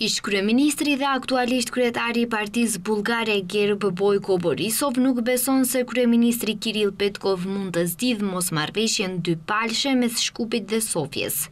Ish-kryeministri dhe aktualisht kryetari i partisë bullgare Gerb Bojko Borisov nuk beson se kryeministri Kirill Petkov mund të zgjidhë mosmarrëveshjen dypalëshe mes Shkupit dhe Sofjes.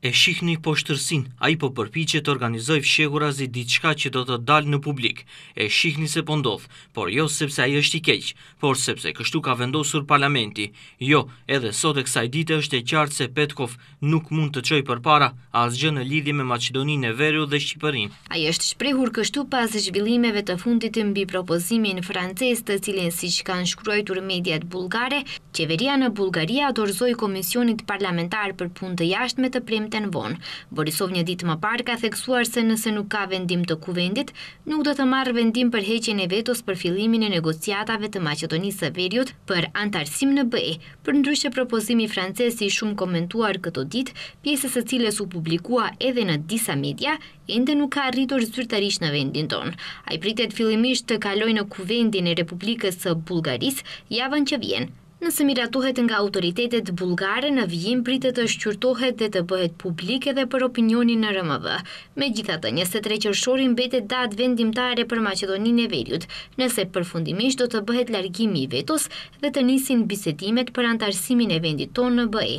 E shihni poshtërsinë, ai po përpiqet të organizojë fshehurazi diçka që do të dalë në publik. E shihni se po ndodh, por jo sepse ai është i keq, por sepse kështu ka vendosur parlamenti. Jo, edhe sot e kësaj dite është e qartë se Petkov nuk mund të çojë përpara asgjë në lidhje me Maqedoninë e Veriut dhe Shqipërinë. Ai është shprehur kështu pas zhvillimeve të fundit mbi propozimin francez të cilin siç kanë shkruajtur mediat bullgare, qeveria në Bullgari ia dorëzoi Komisionit Parlamentar për Punë të Jashtme të premten vonë. Borisov një ditë më parë ka theksuar se nëse nuk ka vendim të Kuvendit, nuk do të marrë vendim për heqjen e vetos për fillimin e negociatave të Maqedonisë së Veriut për anëtarësim në BE, Përndryshe propozimi francez i shumë komentuar këto ditë, pjesë e së cilës u publikua edhe në disa media, ende nuk ka arritur zyrtarisht në vendin tonë. Ai pritet fillimisht të kalojë në Kuvendin e Republikës së Bullgarisë javën që vjen. Nëse miratohet nga autoritetet bullgare, në vijim pritet të shqyrtohet dhe të bëhet publik edhe për opinionin në RMV. Megjithatë, njëzet e tre qershori mbetet datë vendimtare për Maqedoninë e Veriut, nëse përfundimisht do të bëhet largimi i vetos dhe të nisin bisedimet për anëtarësimin e vendit tonë në BE.